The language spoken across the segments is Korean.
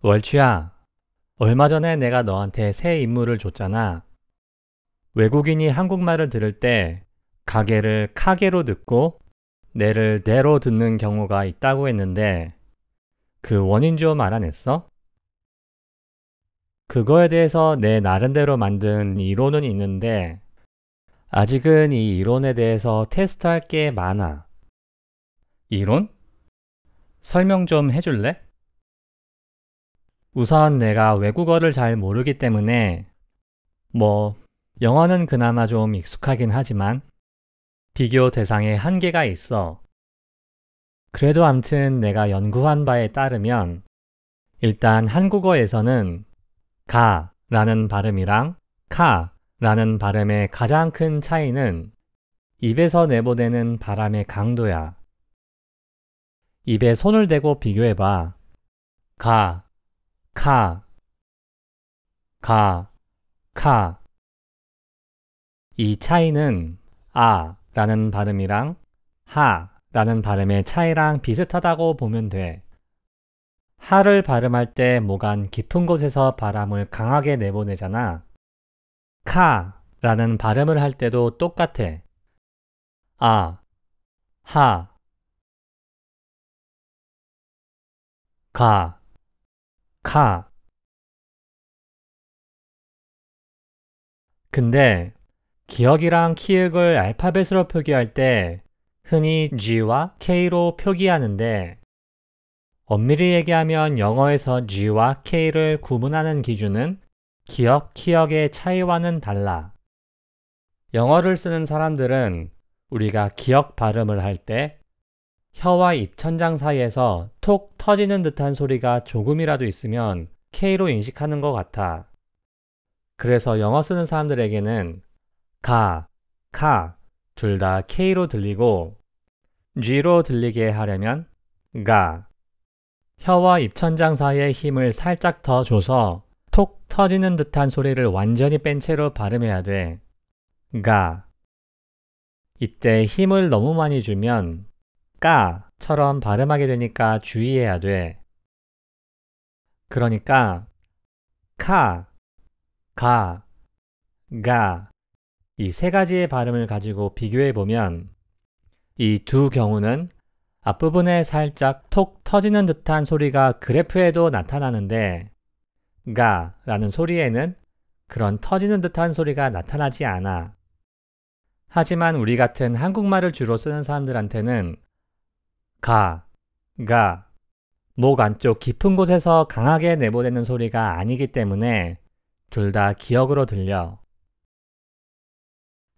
월추야, 얼마 전에 내가 너한테 새 임무를 줬잖아. 외국인이 한국말을 들을 때 가게를 카게로 듣고 내를 내로 듣는 경우가 있다고 했는데 그 원인 좀 알아냈어? 그거에 대해서 내 나름대로 만든 이론은 있는데 아직은 이 이론에 대해서 테스트할 게 많아. 이론? 설명 좀 해줄래? 우선 내가 외국어를 잘 모르기 때문에 뭐 영어는 그나마 좀 익숙하긴 하지만 비교 대상에 한계가 있어. 그래도 암튼 내가 연구한 바에 따르면 일단 한국어에서는 가 라는 발음이랑 카 라는 발음의 가장 큰 차이는 입에서 내보내는 바람의 강도야. 입에 손을 대고 비교해봐. 가, 카, 가, 카. 이 차이는 아 라는 발음이랑 하 라는 발음의 차이랑 비슷하다고 보면 돼. 하를 발음할 때 목안 깊은 곳에서 바람을 강하게 내보내잖아. 카 라는 발음을 할 때도 똑같아. 아, 하, 가, 카. 근데 기억이랑 키읔을 알파벳으로 표기할 때 흔히 G와 K로 표기하는데 엄밀히 얘기하면 영어에서 G와 K를 구분하는 기준은 기억, 키역의 차이와는 달라. 영어를 쓰는 사람들은 우리가 기억 발음을 할 때 혀와 입천장 사이에서 톡 터지는 듯한 소리가 조금이라도 있으면 K로 인식하는 것 같아. 그래서 영어 쓰는 사람들에게는 가, 카 둘 다 K로 들리고 G로 들리게 하려면 가 혀와 입천장 사이에 힘을 살짝 더 줘서 톡 터지는 듯한 소리를 완전히 뺀 채로 발음해야 돼. 가 이때 힘을 너무 많이 주면 까처럼 발음하게 되니까 주의해야 돼. 그러니까 카, 가, 가 이 세 가지의 발음을 가지고 비교해 보면 이 두 경우는 앞부분에 살짝 톡 터지는 듯한 소리가 그래프에도 나타나는데 가 라는 소리에는 그런 터지는 듯한 소리가 나타나지 않아. 하지만 우리 같은 한국말을 주로 쓰는 사람들한테는 가, 가, 목 안쪽 깊은 곳에서 강하게 내보내는 소리가 아니기 때문에 둘 다 기억으로 들려.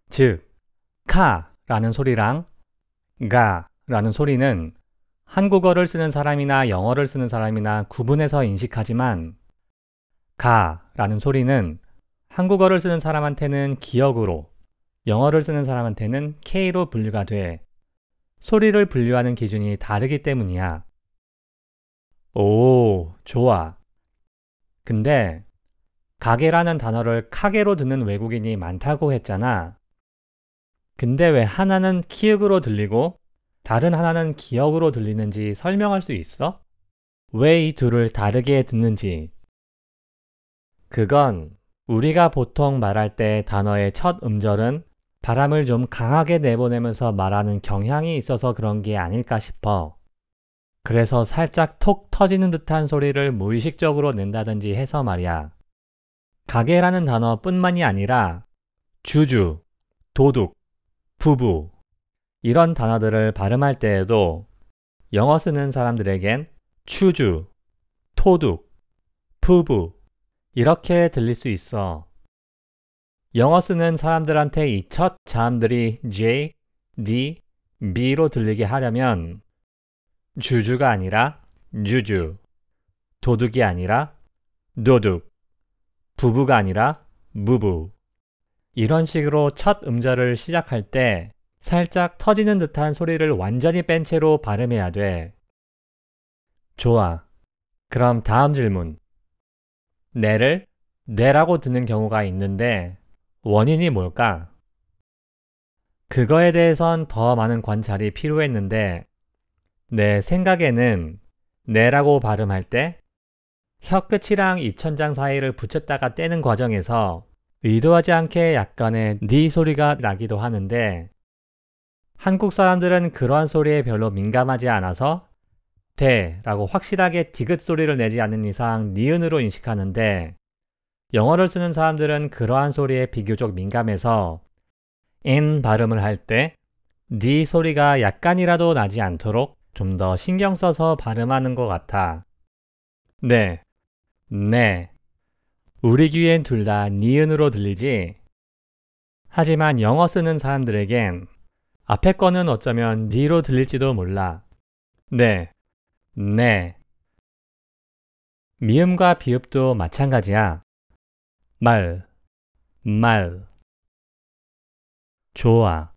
즉, 카 라는 소리랑 가 라는 소리는 한국어를 쓰는 사람이나 영어를 쓰는 사람이나 구분해서 인식하지만 가 라는 소리는 한국어를 쓰는 사람한테는 기억으로 영어를 쓰는 사람한테는 K로 분류가 돼. 소리를 분류하는 기준이 다르기 때문이야. 오, 좋아. 근데 가게라는 단어를 카게로 듣는 외국인이 많다고 했잖아. 근데 왜 하나는 키읔으로 들리고 다른 하나는 기억으로 들리는지 설명할 수 있어? 왜 이 둘을 다르게 듣는지. 그건 우리가 보통 말할 때 단어의 첫 음절은 바람을 좀 강하게 내보내면서 말하는 경향이 있어서 그런 게 아닐까 싶어. 그래서 살짝 톡 터지는 듯한 소리를 무의식적으로 낸다든지 해서 말이야. 가게라는 단어뿐만이 아니라 주주, 도둑, 부부 이런 단어들을 발음할 때에도 영어 쓰는 사람들에겐 추주, 토둑, 부부 이렇게 들릴 수 있어. 영어 쓰는 사람들한테 이 첫 자음들이 J, D, B로 들리게 하려면 주주가 아니라 주주, 도둑이 아니라 도둑, 부부가 아니라 부부 이런 식으로 첫 음절을 시작할 때 살짝 터지는 듯한 소리를 완전히 뺀 채로 발음해야 돼. 좋아. 그럼 다음 질문. 내를 내라고 듣는 경우가 있는데 원인이 뭘까? 그거에 대해선 더 많은 관찰이 필요했는데 내 생각에는 내라고 발음할 때 혀 끝이랑 입천장 사이를 붙였다가 떼는 과정에서 의도하지 않게 약간의 니 소리가 나기도 하는데 한국 사람들은 그러한 소리에 별로 민감하지 않아서 대라고 확실하게 디귿 소리를 내지 않는 이상 니은으로 인식하는데 영어를 쓰는 사람들은 그러한 소리에 비교적 민감해서 in 발음을 할 때 D 소리가 약간이라도 나지 않도록 좀 더 신경 써서 발음하는 것 같아. 네, 네. 우리 귀엔 둘 다 니은으로 들리지? 하지만 영어 쓰는 사람들에겐 앞에 거는 어쩌면 니로 들릴지도 몰라. 네, 네. 미음과 비읍도 마찬가지야. 말, 말. 좋아.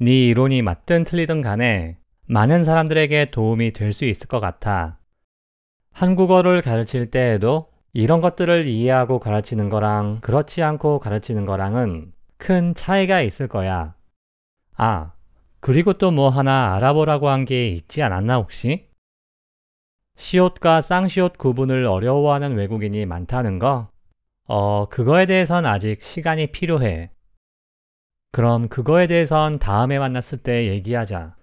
네 이론이 맞든 틀리든 간에 많은 사람들에게 도움이 될 수 있을 것 같아. 한국어를 가르칠 때에도 이런 것들을 이해하고 가르치는 거랑 그렇지 않고 가르치는 거랑은 큰 차이가 있을 거야. 아, 그리고 또 뭐 하나 알아보라고 한 게 있지 않았나 혹시? 시옷과 쌍시옷 구분을 어려워하는 외국인이 많다는 거? 어, 그거에 대해선 아직 시간이 필요해. 그럼 그거에 대해선 다음에 만났을 때 얘기하자.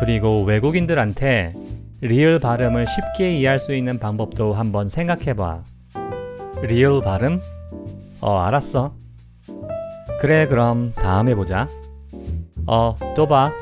그리고 외국인들한테 리을 발음을 쉽게 이해할 수 있는 방법도 한번 생각해봐. 리을 발음? 어, 알았어. 그래, 그럼 다음에 보자. 어, 또 봐.